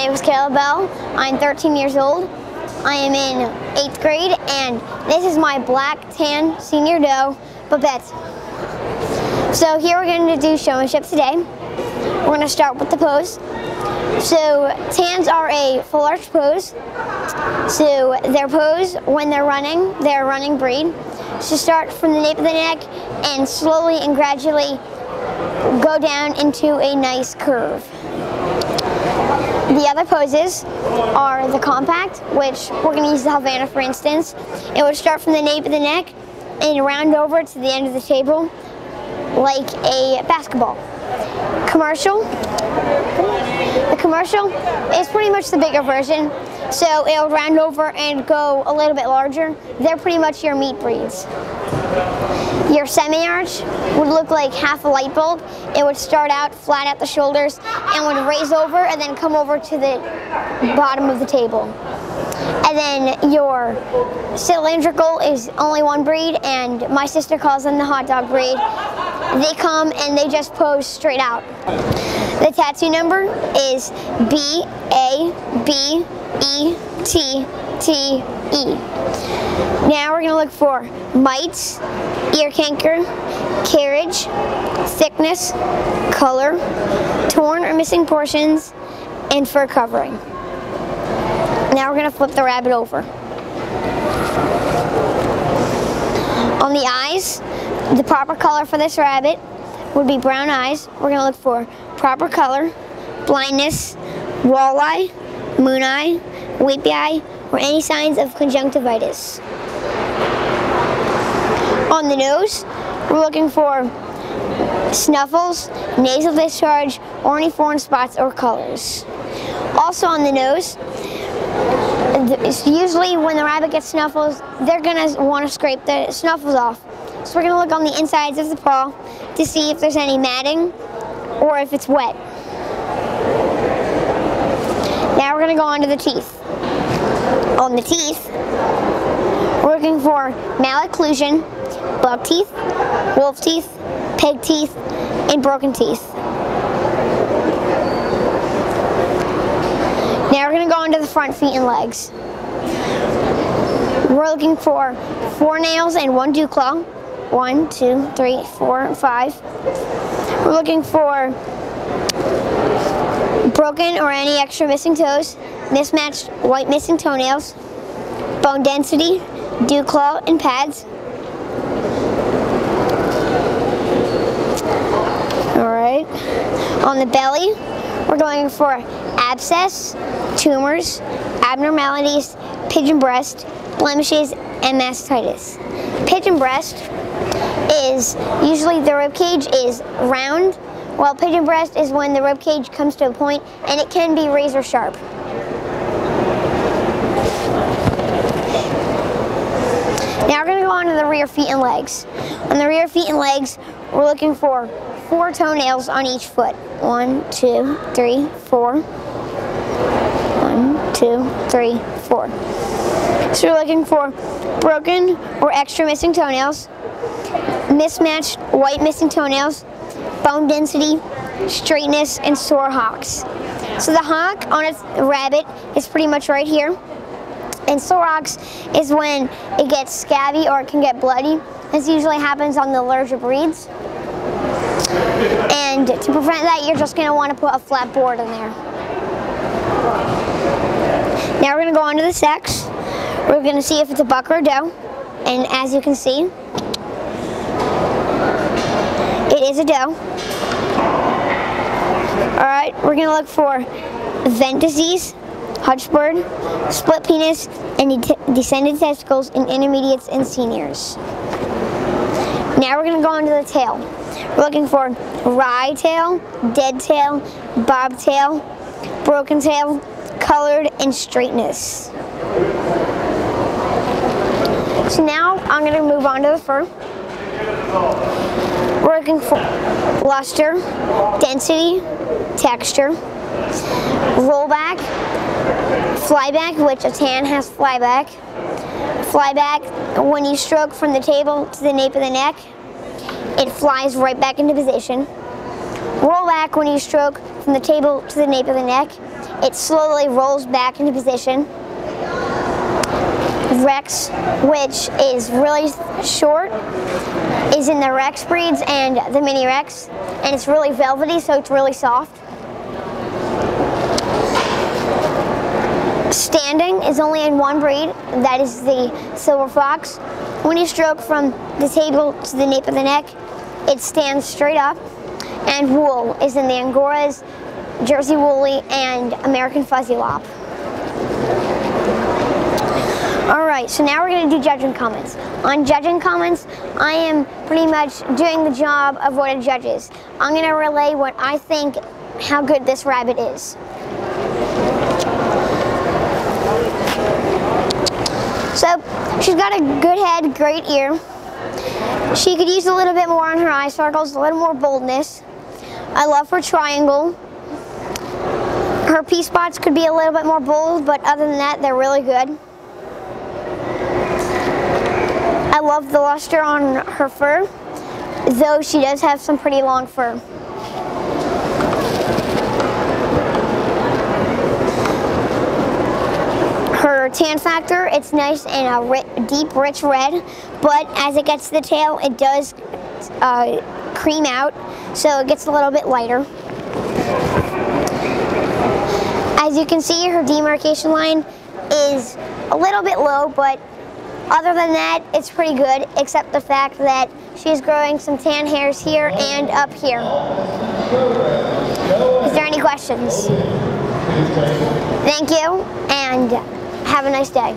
name is Caleb Bell. I'm 13 years old. I am in 8th grade and this is my black tan senior doe, Babette. So here we're going to do showmanship today. We're going to start with the pose. So tans are a full arch pose. So their pose when they're running, they're a running breed. So start from the nape of the neck and slowly and gradually go down into a nice curve. The other poses are the compact, which we're going to use the Havana for instance. It would start from the nape of the neck and round over to the end of the table like a basketball. Commercial. The commercial is pretty much the bigger version, so it'll round over and go a little bit larger. They're pretty much your meat breeds. Your semi-arch would look like half a light bulb. It would start out flat at the shoulders and would raise over and then come over to the bottom of the table. And then your cylindrical is only one breed and my sister calls them the hot dog breed. They come and they just pose straight out. The tattoo number is B A B E T T E. Now we're going to look for mites, ear canker, carriage, thickness, color, torn or missing portions, and fur covering. Now we're going to flip the rabbit over. On the eyes, the proper color for this rabbit would be brown eyes. We're going to look for proper color, blindness, walleye, moon eye, weepy eye, or any signs of conjunctivitis. On the nose, we're looking for snuffles, nasal discharge, or any foreign spots or colors. Also on the nose, it's usually when the rabbit gets snuffles, they're gonna wanna scrape the snuffles off. So we're gonna look on the insides of the paw to see if there's any matting or if it's wet. Now we're gonna go on to the teeth on the teeth, looking for malocclusion, buck teeth, wolf teeth, peg teeth, and broken teeth. Now we're going to go into the front feet and legs. We're looking for four nails and one dew claw. One, two, three, four, five. We're looking for broken or any extra missing toes, mismatched white missing toenails, bone density, dew claw, and pads. All right. On the belly, we're going for abscess, tumors, abnormalities, pigeon breast, blemishes, and mastitis. Pigeon breast is usually the rib cage is round, while pigeon breast is when the rib cage comes to a point and it can be razor sharp. Now we're going to go on to the rear feet and legs. On the rear feet and legs, we're looking for four toenails on each foot. One, two, three, four. One, two, three, four. So we're looking for broken or extra missing toenails, mismatched white missing toenails, bone density, straightness, and sore hocks. So the hock on a rabbit is pretty much right here. And sore hocks is when it gets scabby or it can get bloody. This usually happens on the larger breeds. And to prevent that, you're just going to want to put a flat board in there. Now we're going to go on to the sex. We're going to see if it's a buck or a doe. And as you can see, it is a doe. All right, we're gonna look for vent disease, hutch burn, split penis, and descended testicles in intermediates and seniors. Now we're gonna go on to the tail. We're looking for wry tail, dead tail, bobtail, broken tail, colored, and straightness. So now I'm gonna move on to the fur. We're looking for luster, density, texture, rollback, flyback, which a tan has flyback, flyback when you stroke from the table to the nape of the neck, it flies right back into position. Rollback when you stroke from the table to the nape of the neck, it slowly rolls back into position. Rex, which is really short, is in the Rex breeds and the Mini Rex, and it's really velvety, so it's really soft. Standing is only in one breed, that is the Silver Fox. When you stroke from the table to the nape of the neck, it stands straight up. And wool is in the Angoras, Jersey Woolly, and American Fuzzy Lop. All right, so now we're gonna do judging comments. On judging comments, I am pretty much doing the job of what a judge is. I'm gonna relay what I think how good this rabbit is. So she's got a good head, great ear. She could use a little bit more on her eye circles, a little more boldness. I love her triangle. Her pea spots could be a little bit more bold, but other than that, they're really good. The luster on her fur, though she does have some pretty long fur. her tan factor, it's nice and a ri deep, rich red, but as it gets to the tail, it does uh, cream out, so it gets a little bit lighter. As you can see, her demarcation line is a little bit low, but other than that, it's pretty good, except the fact that she's growing some tan hairs here and up here. Is there any questions? Thank you, and have a nice day.